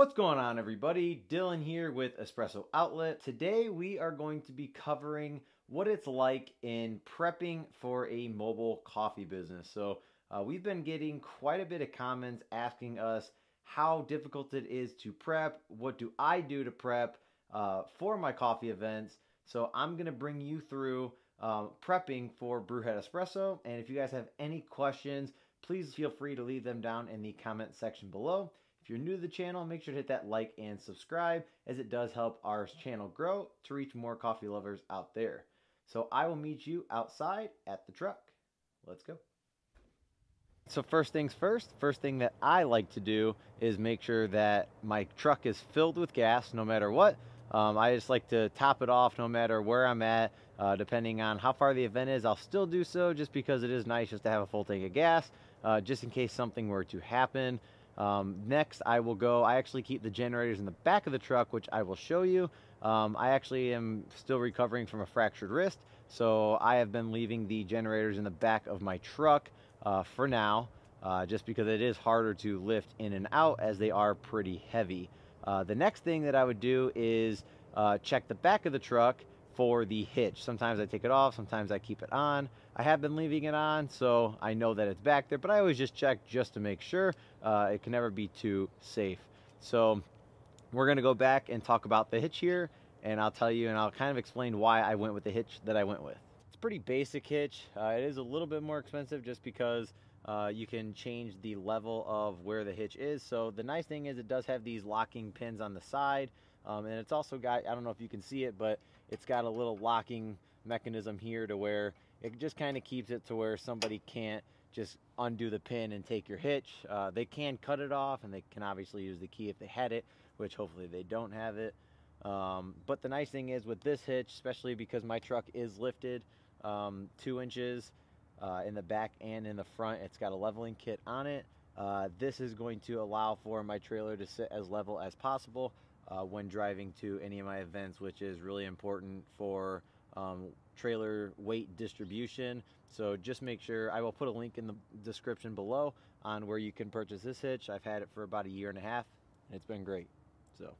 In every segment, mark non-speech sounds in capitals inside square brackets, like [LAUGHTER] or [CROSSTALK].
What's going on everybody? Dylan here with Espresso Outlet. Today we are going to be covering what it's like in prepping for a mobile coffee business. So uh, we've been getting quite a bit of comments asking us how difficult it is to prep, what do I do to prep uh, for my coffee events. So I'm going to bring you through um, prepping for Brewhead Espresso. And if you guys have any questions, please feel free to leave them down in the comment section below. You're new to the channel, make sure to hit that like and subscribe as it does help our channel grow to reach more coffee lovers out there. So I will meet you outside at the truck. Let's go. So first things first, first thing that I like to do is make sure that my truck is filled with gas no matter what. Um, I just like to top it off no matter where I'm at, uh, depending on how far the event is. I'll still do so just because it is nice just to have a full tank of gas, uh, just in case something were to happen. Um, next, I will go, I actually keep the generators in the back of the truck, which I will show you. Um, I actually am still recovering from a fractured wrist, so I have been leaving the generators in the back of my truck uh, for now, uh, just because it is harder to lift in and out as they are pretty heavy. Uh, the next thing that I would do is uh, check the back of the truck for the hitch. Sometimes I take it off, sometimes I keep it on. I have been leaving it on, so I know that it's back there, but I always just check just to make sure. Uh, it can never be too safe. So we're gonna go back and talk about the hitch here, and I'll tell you, and I'll kind of explain why I went with the hitch that I went with. It's pretty basic hitch. Uh, it is a little bit more expensive just because uh, you can change the level of where the hitch is. So the nice thing is it does have these locking pins on the side. Um, and it's also got, I don't know if you can see it, but it's got a little locking mechanism here to where it just kind of keeps it to where somebody can't just undo the pin and take your hitch. Uh, they can cut it off and they can obviously use the key if they had it, which hopefully they don't have it. Um, but the nice thing is with this hitch, especially because my truck is lifted um, two inches uh, in the back and in the front, it's got a leveling kit on it. Uh, this is going to allow for my trailer to sit as level as possible uh, when driving to any of my events, which is really important for um, trailer weight distribution. So just make sure, I will put a link in the description below on where you can purchase this hitch. I've had it for about a year and a half and it's been great. So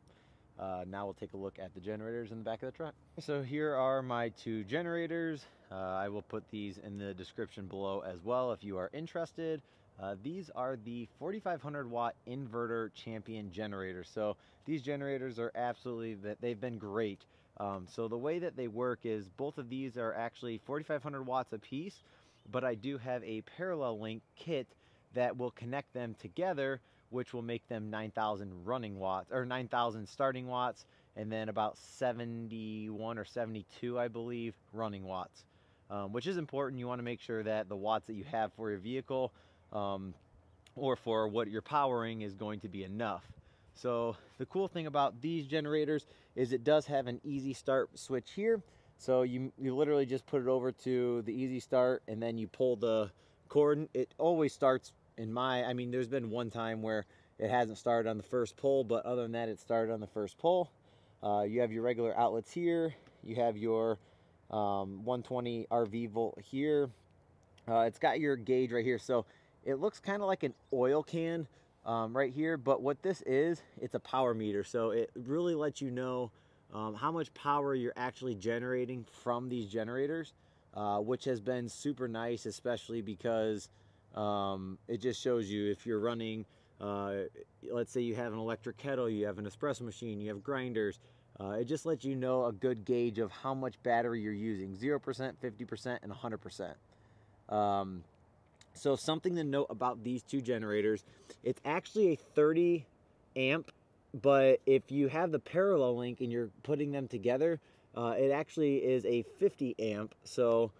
uh, now we'll take a look at the generators in the back of the truck. So here are my two generators. Uh, I will put these in the description below as well if you are interested. Uh, these are the 4500 watt inverter champion generators. So these generators are absolutely, that they've been great. Um, so the way that they work is both of these are actually 4500 watts a piece, but I do have a parallel link kit that will connect them together, which will make them 9000 running watts or 9000 starting watts and then about 71 or 72, I believe, running watts. Um, which is important. You want to make sure that the watts that you have for your vehicle um, or for what you're powering is going to be enough. So the cool thing about these generators is it does have an easy start switch here. So you, you literally just put it over to the easy start and then you pull the cord. It always starts in my, I mean, there's been one time where it hasn't started on the first pull, but other than that, it started on the first pull. Uh, you have your regular outlets here. You have your um, 120 RV volt here. Uh, it's got your gauge right here. So it looks kind of like an oil can um, right here, but what this is, it's a power meter. So it really lets you know um, how much power you're actually generating from these generators, uh, which has been super nice, especially because um, it just shows you if you're running, uh, let's say you have an electric kettle, you have an espresso machine, you have grinders, uh, it just lets you know a good gauge of how much battery you're using, 0%, 50%, and 100%. Um, so something to note about these two generators, it's actually a 30 amp, but if you have the parallel link and you're putting them together, uh, it actually is a 50 amp. So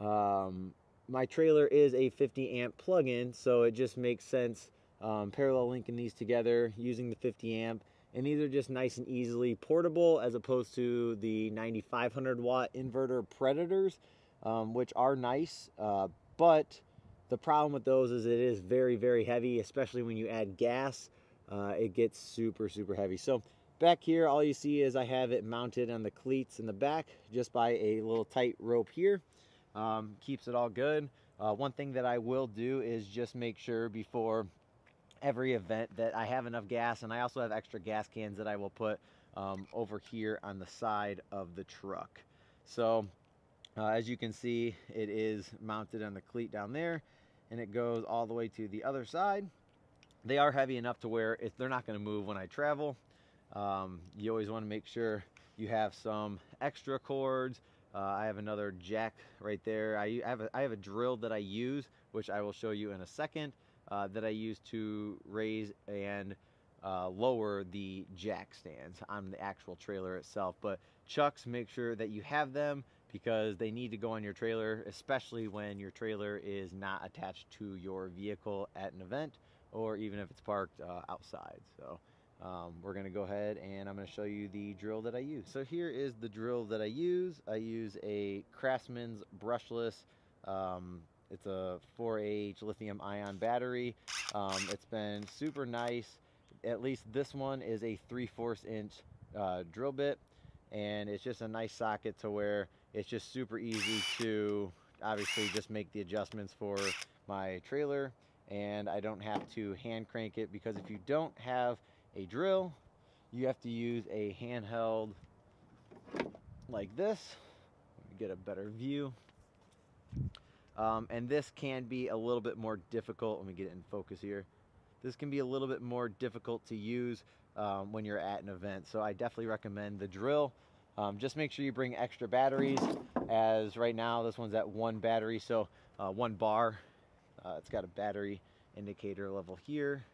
um, my trailer is a 50 amp plug-in, so it just makes sense um, parallel linking these together using the 50 amp. And these are just nice and easily portable as opposed to the 9500 watt inverter Predators, um, which are nice, uh, but the problem with those is it is very, very heavy, especially when you add gas. Uh, it gets super, super heavy. So back here, all you see is I have it mounted on the cleats in the back just by a little tight rope here. Um, keeps it all good. Uh, one thing that I will do is just make sure before every event that I have enough gas and I also have extra gas cans that I will put um, over here on the side of the truck. So uh, as you can see, it is mounted on the cleat down there and it goes all the way to the other side. They are heavy enough to where it, they're not going to move when I travel. Um, you always want to make sure you have some extra cords. Uh, I have another jack right there. I, I, have a, I have a drill that I use, which I will show you in a second, uh, that I use to raise and uh, lower the jack stands on the actual trailer itself. But chocks, make sure that you have them because they need to go on your trailer, especially when your trailer is not attached to your vehicle at an event or even if it's parked uh, outside. So um, we're gonna go ahead and I'm gonna show you the drill that I use. So here is the drill that I use. I use a Craftsman's brushless. Um, it's a 4H lithium ion battery. Um, it's been super nice. At least this one is a 3 4 inch uh, drill bit and it's just a nice socket to where it's just super easy to obviously just make the adjustments for my trailer and I don't have to hand crank it because if you don't have a drill you have to use a handheld like this. Get a better view. Um, and this can be a little bit more difficult let me get it in focus here. This can be a little bit more difficult to use um, when you're at an event so I definitely recommend the drill um, just make sure you bring extra batteries as right now this one's at one battery so uh, one bar uh, it's got a battery indicator level here.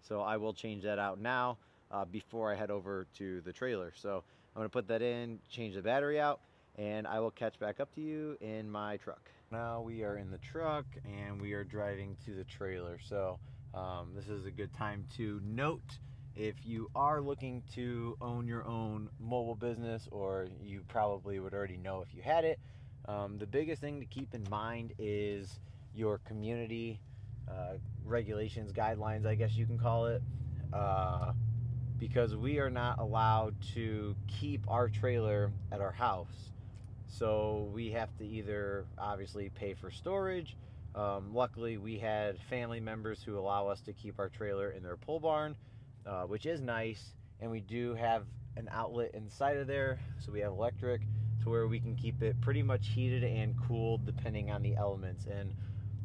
So I will change that out now uh, before I head over to the trailer. So I'm gonna put that in, change the battery out, and I will catch back up to you in my truck. Now we are in the truck and we are driving to the trailer. So um, this is a good time to note if you are looking to own your own mobile business or you probably would already know if you had it, um, the biggest thing to keep in mind is your community uh, regulations, guidelines, I guess you can call it, uh, because we are not allowed to keep our trailer at our house. So we have to either obviously pay for storage. Um, luckily, we had family members who allow us to keep our trailer in their pole barn, uh, which is nice. And we do have an outlet inside of there, so we have electric to where we can keep it pretty much heated and cooled depending on the elements. And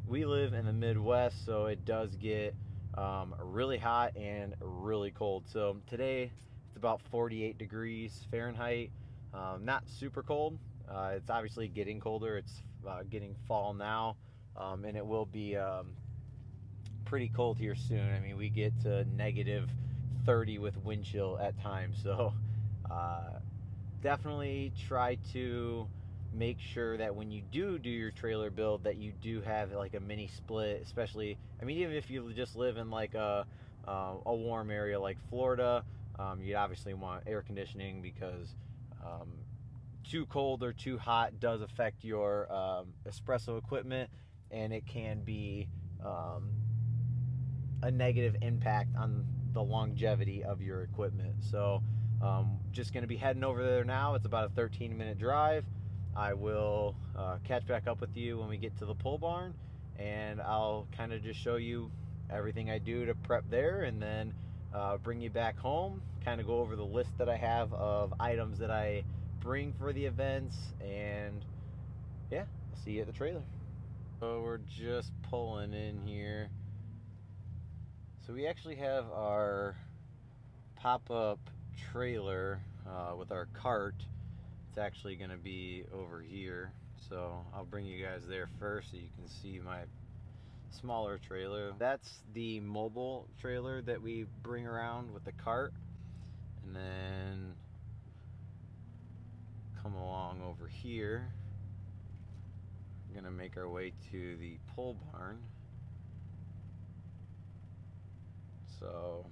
we live in the Midwest, so it does get um, really hot and really cold. So today it's about 48 degrees Fahrenheit. Um, not super cold. Uh, it's obviously getting colder. It's uh, getting fall now, um, and it will be um, pretty cold here soon. I mean, we get to negative 30 with wind chill at times. So [LAUGHS] uh, definitely try to make sure that when you do do your trailer build that you do have like a mini split especially i mean even if you just live in like a, uh, a warm area like florida um, you obviously want air conditioning because um, too cold or too hot does affect your um, espresso equipment and it can be um, a negative impact on the longevity of your equipment so um, just going to be heading over there now it's about a 13 minute drive I will uh, catch back up with you when we get to the pole barn and I'll kind of just show you everything I do to prep there and then uh, bring you back home, kind of go over the list that I have of items that I bring for the events and yeah, I'll see you at the trailer. So we're just pulling in here. So we actually have our pop-up trailer uh, with our cart. It's actually going to be over here. So I'll bring you guys there first so you can see my smaller trailer. That's the mobile trailer that we bring around with the cart. And then come along over here. We're gonna make our way to the pole barn so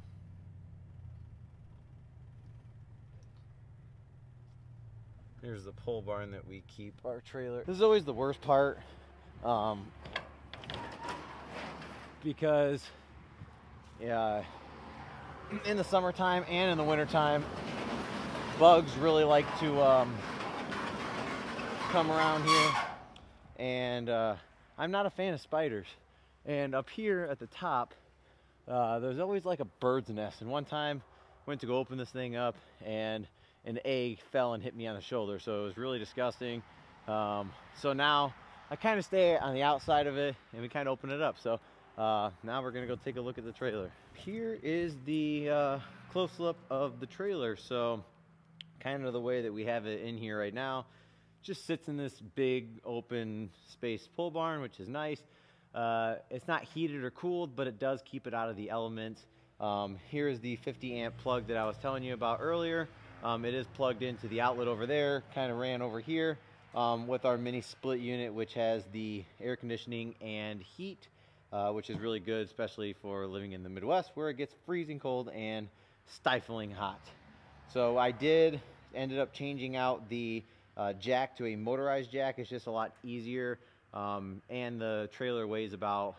Here's the pole barn that we keep our trailer. This is always the worst part. Um, because yeah, in the summertime and in the wintertime, bugs really like to um, come around here. And uh, I'm not a fan of spiders. And up here at the top, uh, there's always like a bird's nest. And one time, went to go open this thing up, and an egg fell and hit me on the shoulder. So it was really disgusting. Um, so now I kind of stay on the outside of it, and we kind of open it up. So uh, now we're gonna go take a look at the trailer. Here is the uh, close up of the trailer. So kind of the way that we have it in here right now. Just sits in this big open space pole barn, which is nice. Uh, it's not heated or cooled, but it does keep it out of the elements. Um, here is the 50 amp plug that I was telling you about earlier. Um, it is plugged into the outlet over there, kind of ran over here um, with our mini split unit, which has the air conditioning and heat, uh, which is really good, especially for living in the Midwest where it gets freezing cold and stifling hot. So I did ended up changing out the uh, jack to a motorized jack. It's just a lot easier. Um, and the trailer weighs about,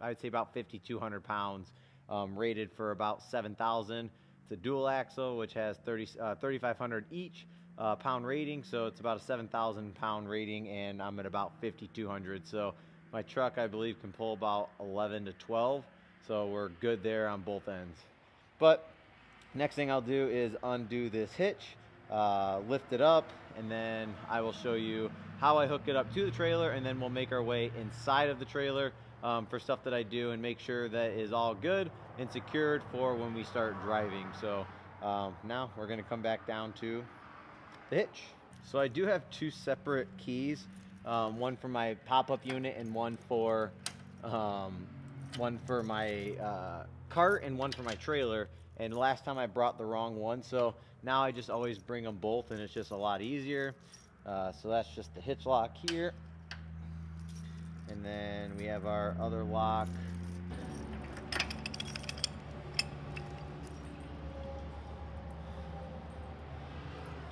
I would say about 5,200 pounds, um, rated for about 7,000. It's a dual axle, which has 30, uh, 3,500 each uh, pound rating. So it's about a 7,000 pound rating and I'm at about 5,200. So my truck, I believe, can pull about 11 to 12. So we're good there on both ends. But next thing I'll do is undo this hitch uh, lift it up, and then I will show you how I hook it up to the trailer, and then we'll make our way inside of the trailer um, for stuff that I do and make sure that is all good and secured for when we start driving. So um, now we're gonna come back down to the hitch. So I do have two separate keys, um, one for my pop-up unit and one for um, one for my uh, cart and one for my trailer. And last time I brought the wrong one, so now I just always bring them both and it's just a lot easier. Uh, so that's just the hitch lock here. And then we have our other lock.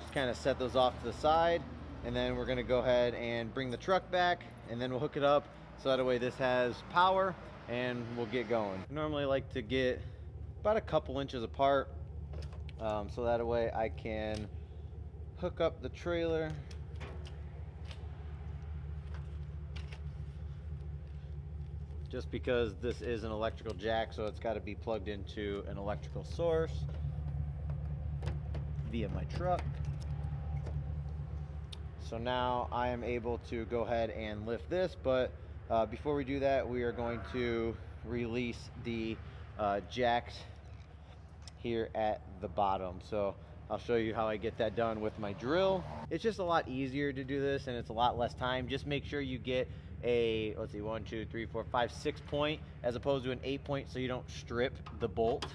Just kind of set those off to the side. And then we're gonna go ahead and bring the truck back and then we'll hook it up so that way this has power and we'll get going. I normally like to get about a couple inches apart um, so that way I can hook up the trailer just because this is an electrical jack so it's got to be plugged into an electrical source via my truck so now I am able to go ahead and lift this but uh, before we do that we are going to release the uh, jacks here at the bottom. So I'll show you how I get that done with my drill. It's just a lot easier to do this and it's a lot less time. Just make sure you get a, let's see, one, two, three, four, five, six point as opposed to an eight point so you don't strip the bolt.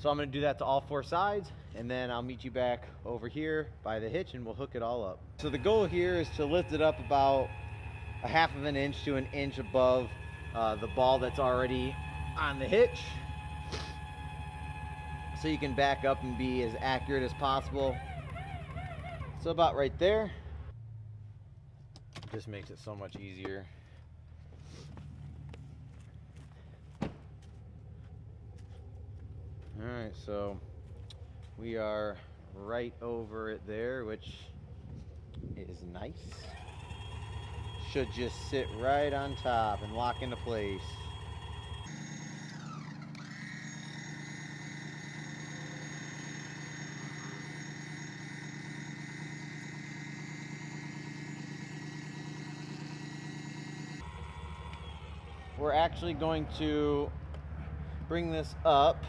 So I'm gonna do that to all four sides and then I'll meet you back over here by the hitch and we'll hook it all up. So the goal here is to lift it up about a half of an inch to an inch above uh, the ball that's already on the hitch so you can back up and be as accurate as possible so about right there just makes it so much easier all right so we are right over it there which is nice should just sit right on top and lock into place. We're actually going to bring this up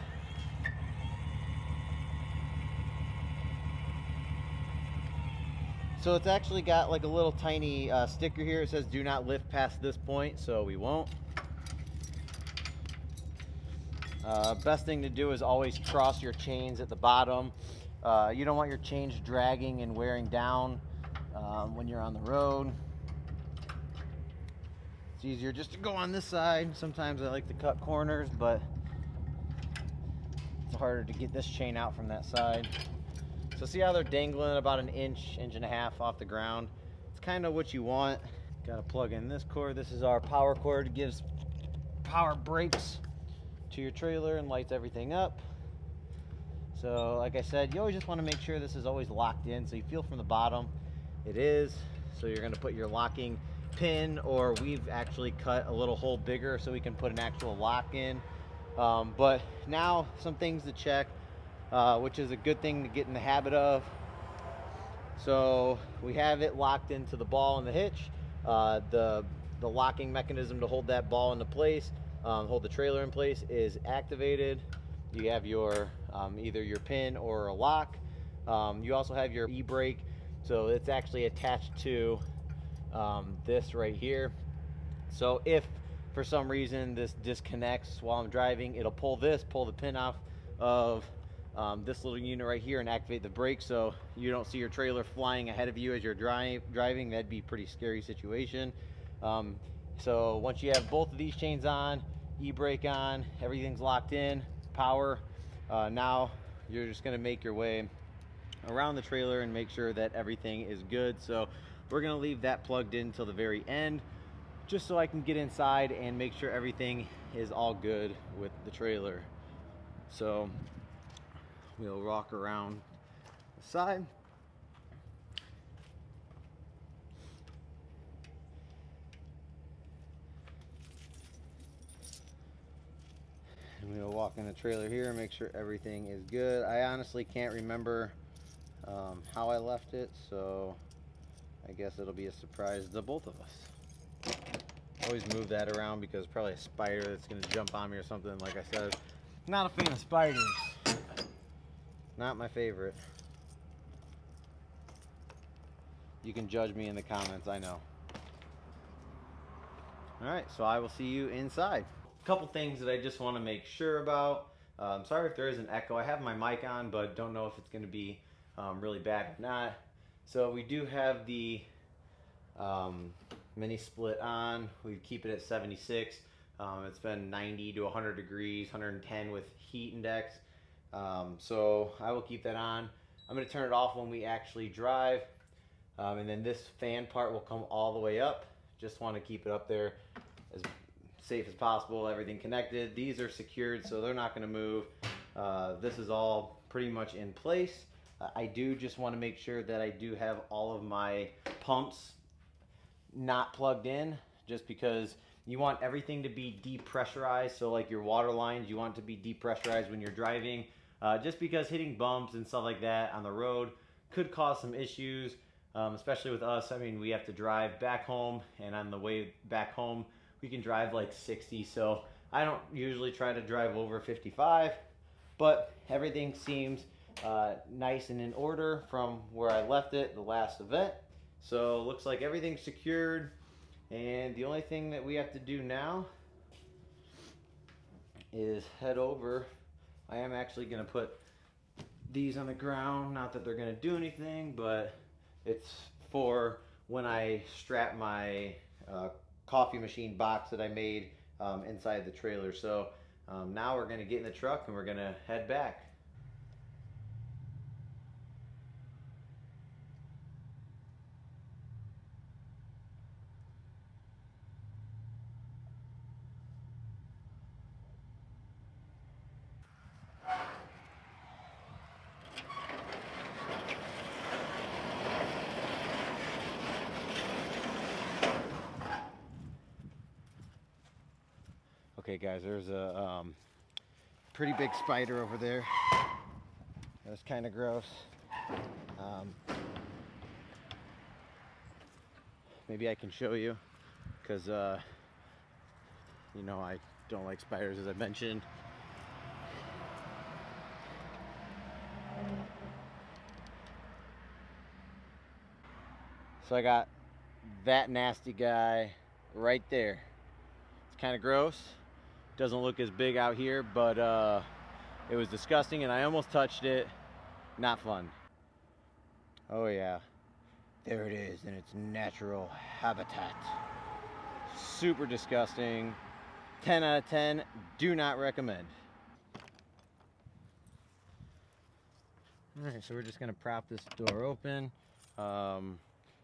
So it's actually got like a little tiny uh, sticker here. It says do not lift past this point, so we won't. Uh, best thing to do is always cross your chains at the bottom. Uh, you don't want your chains dragging and wearing down um, when you're on the road. It's easier just to go on this side. Sometimes I like to cut corners, but it's harder to get this chain out from that side. So see how they're dangling about an inch, inch and a half off the ground? It's kind of what you want. Got to plug in this cord. This is our power cord. It gives power brakes to your trailer and lights everything up. So like I said, you always just want to make sure this is always locked in. So you feel from the bottom, it is. So you're going to put your locking pin or we've actually cut a little hole bigger so we can put an actual lock in. Um, but now some things to check, uh, which is a good thing to get in the habit of. So we have it locked into the ball and the hitch. Uh, the, the locking mechanism to hold that ball into place, um, hold the trailer in place is activated. You have your um, either your pin or a lock. Um, you also have your e-brake. So it's actually attached to um, this right here. So if for some reason this disconnects while I'm driving, it'll pull this, pull the pin off of um, this little unit right here and activate the brake so you don't see your trailer flying ahead of you as you're drive, driving. That'd be pretty scary situation. Um, so once you have both of these chains on, e-brake on, everything's locked in, power, uh, now you're just gonna make your way around the trailer and make sure that everything is good. So we're gonna leave that plugged in until the very end just so I can get inside and make sure everything is all good with the trailer. So we'll rock around the side. And we'll walk in the trailer here and make sure everything is good. I honestly can't remember um, how I left it, so I guess it'll be a surprise to both of us. Always move that around because probably a spider that's going to jump on me or something. Like I said, not a fan of spiders. Not my favorite. You can judge me in the comments, I know. Alright, so I will see you inside. A couple things that I just want to make sure about. Um, sorry if there is an echo. I have my mic on, but don't know if it's going to be um, really bad or not. So we do have the um, mini split on. We keep it at 76. Um, it's been 90 to 100 degrees, 110 with heat index. Um, so I will keep that on. I'm going to turn it off when we actually drive. Um, and then this fan part will come all the way up. Just want to keep it up there as safe as possible, everything connected. These are secured, so they're not going to move. Uh, this is all pretty much in place. I do just want to make sure that I do have all of my pumps not plugged in, just because you want everything to be depressurized. So like your water lines, you want to be depressurized when you're driving. Uh, just because hitting bumps and stuff like that on the road could cause some issues, um, especially with us. I mean, we have to drive back home, and on the way back home, we can drive like 60. So I don't usually try to drive over 55, but everything seems uh, nice and in order from where I left it the last event. So looks like everything's secured. And the only thing that we have to do now is head over. I am actually going to put these on the ground. Not that they're going to do anything, but it's for when I strap my uh, coffee machine box that I made um, inside the trailer. So um, now we're going to get in the truck and we're going to head back. Okay, guys, there's a um, pretty big spider over there. That's kind of gross. Um, maybe I can show you because, uh, you know, I don't like spiders as I mentioned. So I got that nasty guy right there. It's kind of gross. Doesn't look as big out here, but uh, it was disgusting and I almost touched it. Not fun. Oh yeah, there it is in its natural habitat. Super disgusting. 10 out of 10, do not recommend. All right, so we're just gonna prop this door open. Um,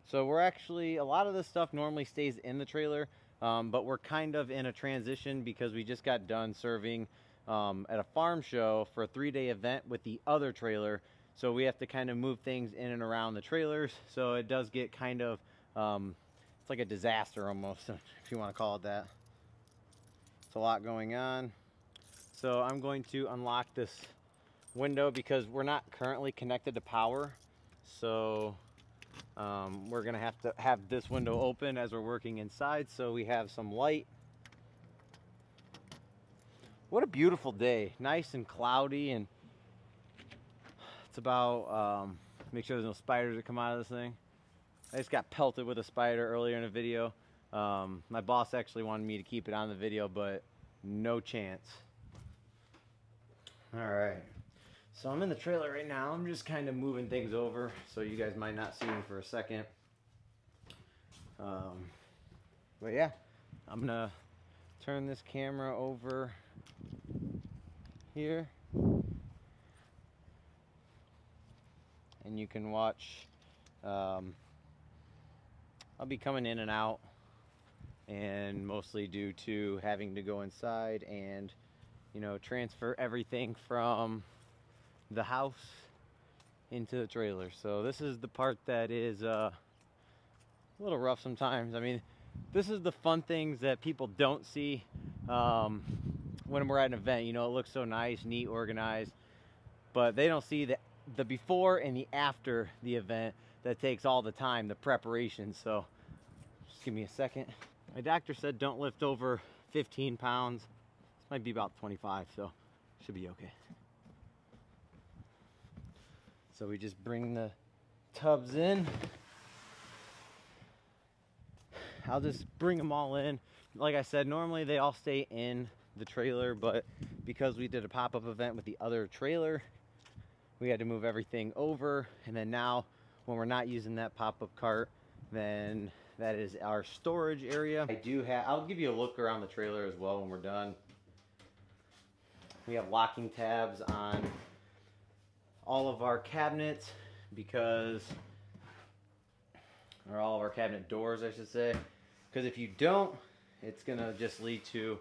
so we're actually, a lot of this stuff normally stays in the trailer. Um, but we're kind of in a transition because we just got done serving um, at a farm show for a three-day event with the other trailer. So we have to kind of move things in and around the trailers. [LAUGHS] So it does get kind of um, it's like a disaster almost, [LAUGHS] if you want to call it that. It's a lot going on. So I'm going to unlock this window because we're not currently connected to power. So um, we're gonna have to have this window open as we're working inside so we have some light. What a beautiful day. Nice and cloudy and it's about, um, make sure there's no spiders that come out of this thing. I just got pelted with a spider earlier in a video. Um, my boss actually wanted me to keep it on the video, but no chance. All right. So I'm in the trailer right now. I'm just kind of moving things over, so you guys might not see me for a second. Um, but yeah, I'm gonna turn this camera over here. And you can watch, um, I'll be coming in and out and mostly due to having to go inside and you know transfer everything from the house into the trailer. So this is the part that is uh, a little rough sometimes. I mean this is the fun things that people don't see um, when we're at an event. You know it looks so nice neat organized but they don't see the the before and the after the event that takes all the time the preparation. So just give me a second. My doctor said don't lift over 15 pounds. This might be about 25, so should be okay. So we just bring the tubs in. I'll just bring them all in. Like I said, normally they all stay in the trailer, but because we did a pop-up event with the other trailer, we had to move everything over. And then now, when we're not using that pop-up cart, then that is our storage area. I do have, I'll give you a look around the trailer as well when we're done. We have locking tabs on all of our cabinets because, or all of our cabinet doors, I should say. Because if you don't, it's gonna just lead to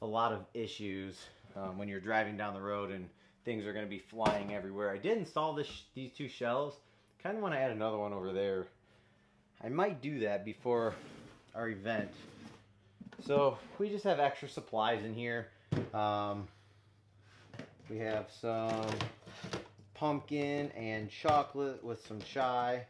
a lot of issues um, when you're driving down the road and things are gonna be flying everywhere. I did install this, these two shelves. Kind of want to add another one over there I might do that before our event. So we just have extra supplies in here. Um, we have some pumpkin and chocolate with some chai.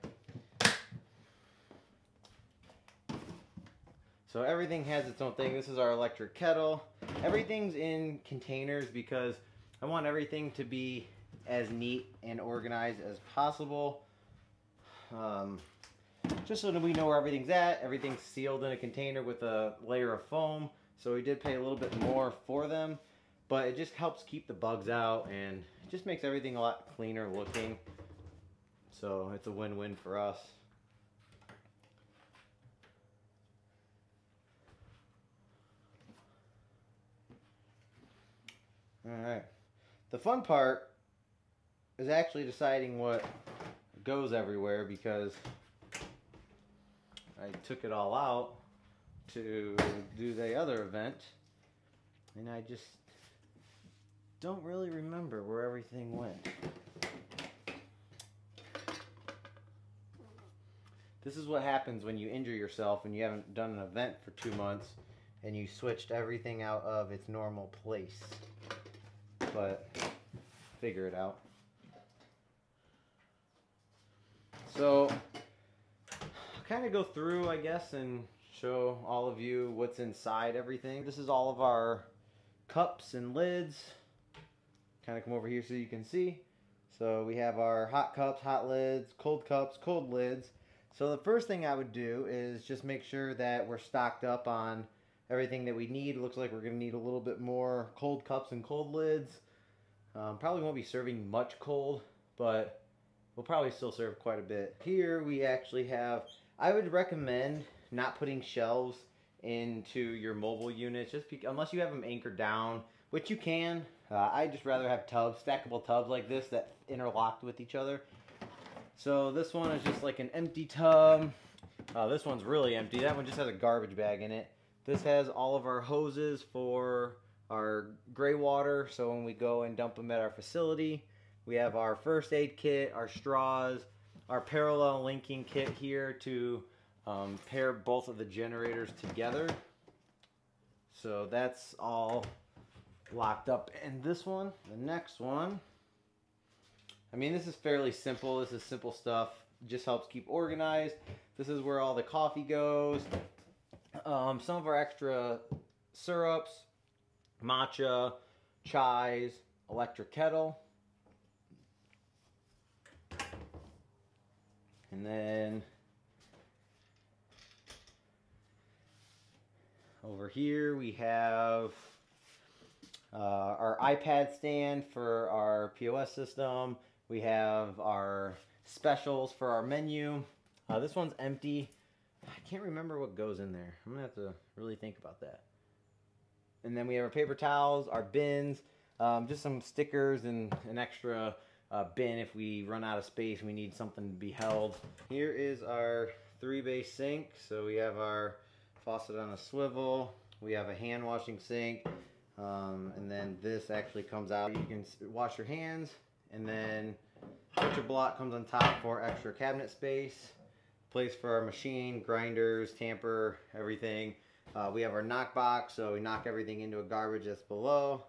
So everything has its own thing. This is our electric kettle. Everything's in containers because I want everything to be as neat and organized as possible. Um, just so that we know where everything's at. Everything's sealed in a container with a layer of foam. So we did pay a little bit more for them, but it just helps keep the bugs out and just makes everything a lot cleaner looking. So it's a win-win for us. Alright. The fun part is actually deciding what goes everywhere because I took it all out to do the other event and I just don't really remember where everything went. This is what happens when you injure yourself and you haven't done an event for two months and you switched everything out of its normal place. But figure it out. So kind of go through, I guess, and show all of you what's inside everything. This is all of our cups and lids. Kind of come over here so you can see. So we have our hot cups, hot lids, cold cups, cold lids. So the first thing I would do is just make sure that we're stocked up on everything that we need. Looks like we're going to need a little bit more cold cups and cold lids. Um, probably won't be serving much cold, but we'll probably still serve quite a bit. Here we actually have I would recommend not putting shelves into your mobile units just because, unless you have them anchored down, which you can. Uh, I just rather have tubs, stackable tubs like this that interlocked with each other. So this one is just like an empty tub. Uh, this one's really empty. That one just has a garbage bag in it. This has all of our hoses for our gray water. So when we go and dump them at our facility, we have our first aid kit, our straws, our parallel linking kit here to um, pair both of the generators together. So that's all locked up. And this one, the next one, I mean, this is fairly simple. This is simple stuff. Just helps keep organized. This is where all the coffee goes. Um, some of our extra syrups, matcha, chais, electric kettle. And then over here we have uh, our iPad stand for our POS system. We have our specials for our menu. Uh, this one's empty. I can't remember what goes in there. I'm gonna have to really think about that. And then we have our paper towels, our bins, um, just some stickers and an extra uh, bin if we run out of space we need something to be held. Here is our three base sink. So we have our faucet on a swivel. We have a hand washing sink. Um, and then this actually comes out. You can wash your hands and then butcher block comes on top for extra cabinet space. Place for our machine, grinders, tamper, everything. Uh, we have our knock box, so we knock everything into a garbage that's below.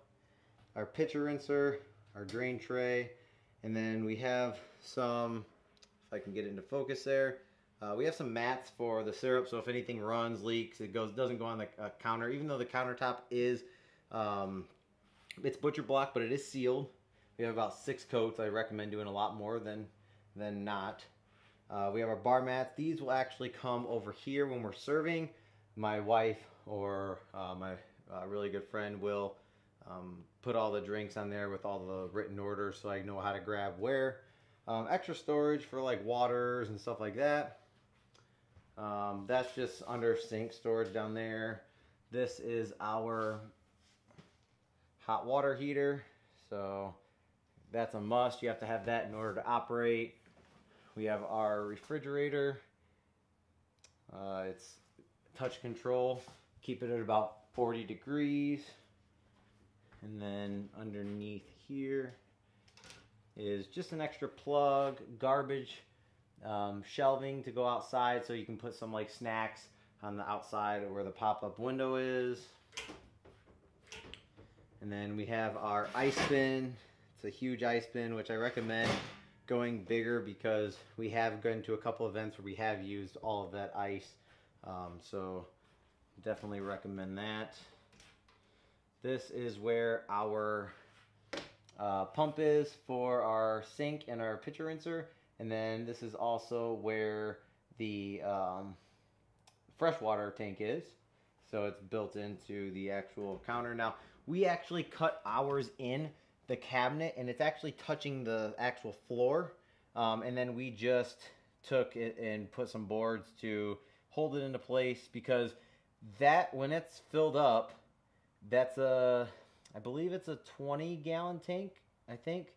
Our pitcher rinser, our drain tray, and then we have some, if I can get into focus there, uh, we have some mats for the syrup, so if anything runs, leaks, it goes doesn't go on the uh, counter. Even though the countertop is, um, it's butcher block, but it is sealed. We have about six coats. I recommend doing a lot more than than not. Uh, we have our bar mats. These will actually come over here when we're serving. My wife or uh, my uh, really good friend will um, put all the drinks on there with all the written orders so I know how to grab where. Um, extra storage for like waters and stuff like that. Um, that's just under sink storage down there. This is our hot water heater. So that's a must. You have to have that in order to operate. We have our refrigerator. Uh, it's touch control. Keep it at about 40 degrees. And then underneath here is just an extra plug, garbage, um, shelving to go outside so you can put some like snacks on the outside where the pop-up window is. And then we have our ice bin. It's a huge ice bin, which I recommend going bigger because we have gone to a couple events where we have used all of that ice. Um, so definitely recommend that. This is where our uh, pump is for our sink and our pitcher rinser. And then this is also where the um, freshwater tank is. So it's built into the actual counter. Now, we actually cut ours in the cabinet and it's actually touching the actual floor. Um, and then we just took it and put some boards to hold it into place because that, when it's filled up, that's a, I believe it's a 20 gallon tank, I think.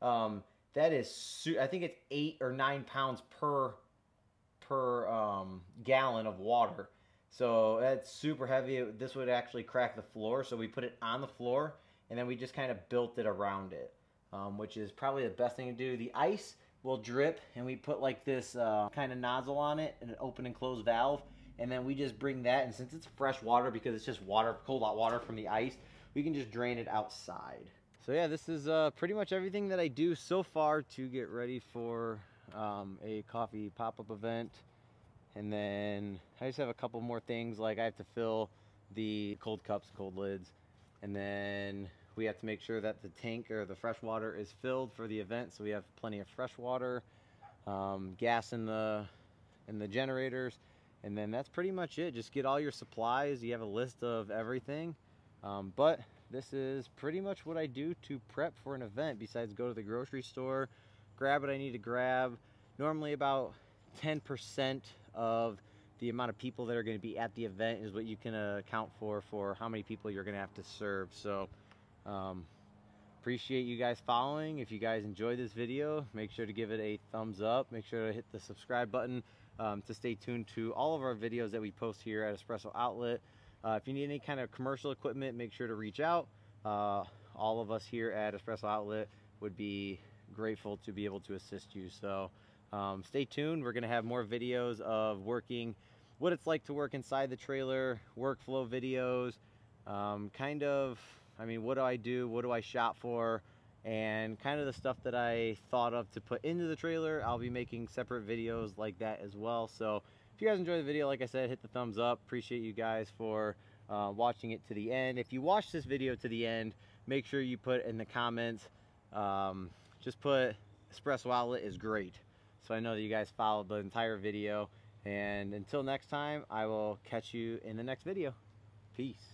Um, that is, I think it's eight or nine pounds per per um, gallon of water. So that's super heavy. This would actually crack the floor. So we put it on the floor and then we just kind of built it around it, um, which is probably the best thing to do. The ice will drip and we put like this uh, kind of nozzle on it and an open and close valve and then we just bring that and since it's fresh water because it's just water cold hot water from the ice we can just drain it outside so yeah this is uh, pretty much everything that I do so far to get ready for um, a coffee pop-up event and then I just have a couple more things like I have to fill the cold cups cold lids and then we have to make sure that the tank or the fresh water is filled for the event so we have plenty of fresh water um, gas in the in the generators and then that's pretty much it. Just get all your supplies. You have a list of everything. Um, but this is pretty much what I do to prep for an event besides go to the grocery store, grab what I need to grab. Normally about 10% of the amount of people that are going to be at the event is what you can uh, account for for how many people you're going to have to serve. So um, appreciate you guys following. If you guys enjoyed this video, make sure to give it a thumbs up. Make sure to hit the subscribe button um, to stay tuned to all of our videos that we post here at Espresso Outlet. Uh, if you need any kind of commercial equipment, make sure to reach out. Uh, all of us here at Espresso Outlet would be grateful to be able to assist you. So um, stay tuned. We're going to have more videos of working, what it's like to work inside the trailer, workflow videos, um, kind of, I mean, what do I do? What do I shop for? And kind of the stuff that I thought of to put into the trailer. I'll be making separate videos like that as well. So if you guys enjoy the video, like I said, hit the thumbs up. Appreciate you guys for uh, watching it to the end. If you watch this video to the end, make sure you put in the comments, um, just put espresso outlet is great. So I know that you guys followed the entire video. And until next time, I will catch you in the next video. Peace.